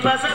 pasa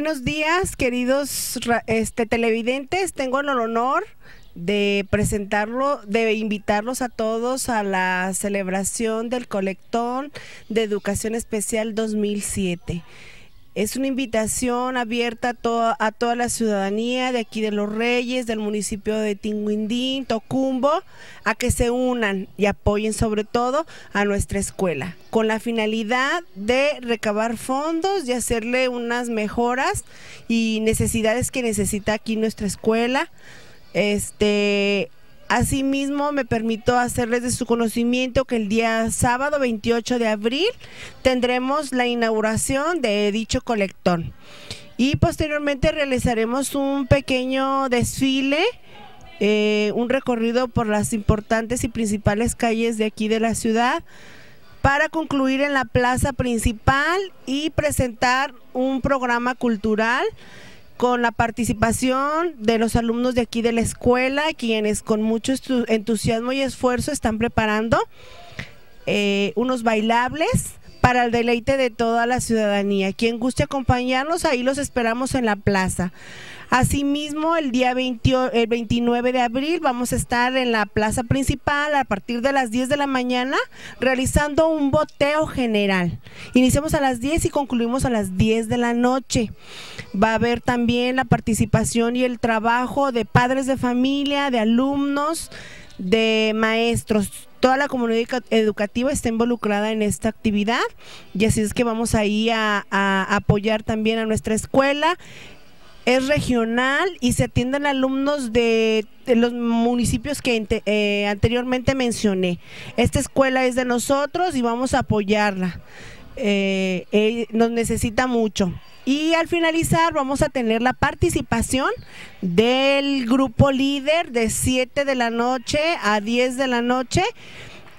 Buenos días, queridos este, televidentes. Tengo el honor de presentarlo, de invitarlos a todos a la celebración del Colectón de Educación Especial 2007. Es una invitación abierta a, toda- la ciudadanía de aquí de Los Reyes, del municipio de Tinguindín, Tocumbo, a que se unan y apoyen sobre todo a nuestra escuela, con la finalidad de recabar fondos y hacerle unas mejoras y necesidades que necesita aquí nuestra escuela. Este, Asimismo, me permito hacerles de su conocimiento que el día sábado 28 de abril tendremos la inauguración de dicho colectón. Y posteriormente realizaremos un pequeño desfile, eh, un recorrido por las importantes y principales calles de aquí de la ciudad para concluir en la plaza principal y presentar un programa cultural con la participación de los alumnos de aquí de la escuela, quienes con mucho entusiasmo y esfuerzo están preparando eh, unos bailables para el deleite de toda la ciudadanía. Quien guste acompañarnos, ahí los esperamos en la plaza. Asimismo, el día 20 el 29 de abril vamos a estar en la plaza principal a partir de las 10 de la mañana realizando un boteo general. Iniciamos a las 10 y concluimos a las 10 de la noche. Va a haber también la participación y el trabajo de padres de familia, de alumnos, de maestros. Toda la comunidad educa- educativa está involucrada en esta actividad y así es que vamos ahí a apoyar también a nuestra escuela. Es regional y se atienden alumnos de, los municipios que eh, anteriormente mencioné. Esta escuela es de nosotros y vamos a apoyarla. Eh, eh, nos necesita mucho. Y al finalizar vamos a tener la participación del grupo líder de 7 de la noche a 10 de la noche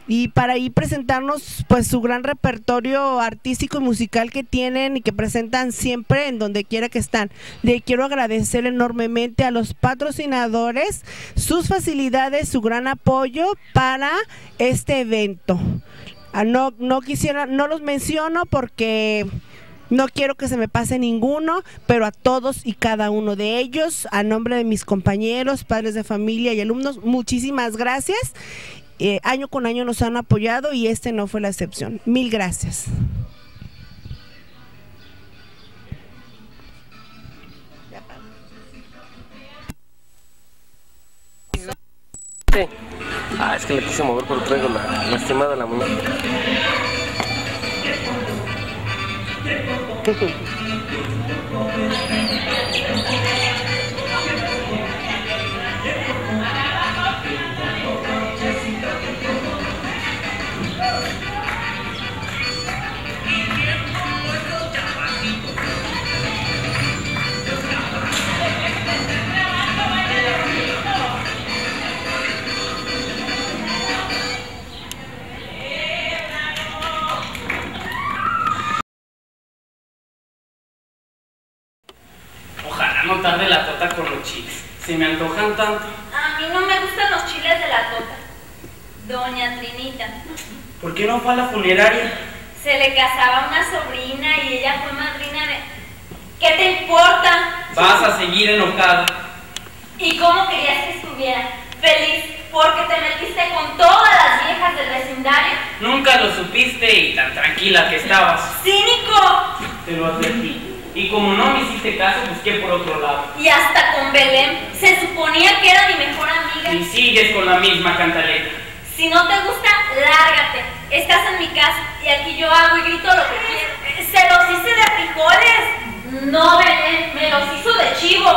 y para ahí presentarnos pues su gran repertorio artístico y musical que tienen y que presentan siempre en donde quiera que están. Le quiero agradecer enormemente a los patrocinadores, sus facilidades, su gran apoyo para este evento. Ah, No, no quisiera, no los menciono porque no quiero que se me pase ninguno, pero a todos y cada uno de ellos, a nombre de mis compañeros, padres de familia y alumnos, muchísimas gracias. Eh, año con año nos han apoyado y este no fue la excepción. Mil gracias. Sí. Ah, es que le quise mover porque traigo la lastimada la muñeca. Tanto. A mí no me gustan los chiles de la tota. Doña Trinita. ¿Por qué no fue a la funeraria? Se le casaba una sobrina y ella fue madrina de... ¿Qué te importa? Vas a seguir enojada. ¿Y cómo querías que estuviera? Feliz porque te metiste con todas las viejas del vecindario. Nunca lo supiste y tan tranquila que estabas. ¡Cínico! Te lo advertí. Y como no me hiciste caso, busqué por otro lado. Y hasta con Belén. Se suponía que era mi mejor amiga. Y sigues con la misma cantaleta. Si no te gusta, lárgate. Estás en mi casa y aquí yo hago y grito lo que quiero. Se los hice de frijoles. No, Belén, me los hizo de chivo.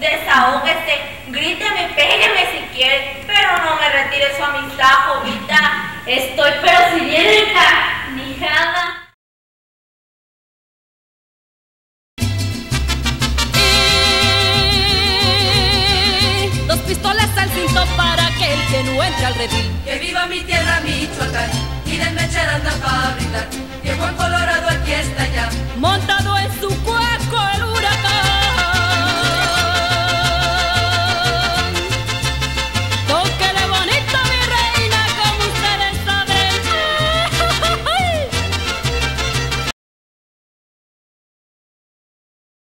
Desahógese, gríteme, pégueme si quiere, pero no me retire su amistad, jovita. Estoy, pero si viene encanijada. Que viva mi tierra Michoacán y denme charanda para brindar. Que Juan Colorado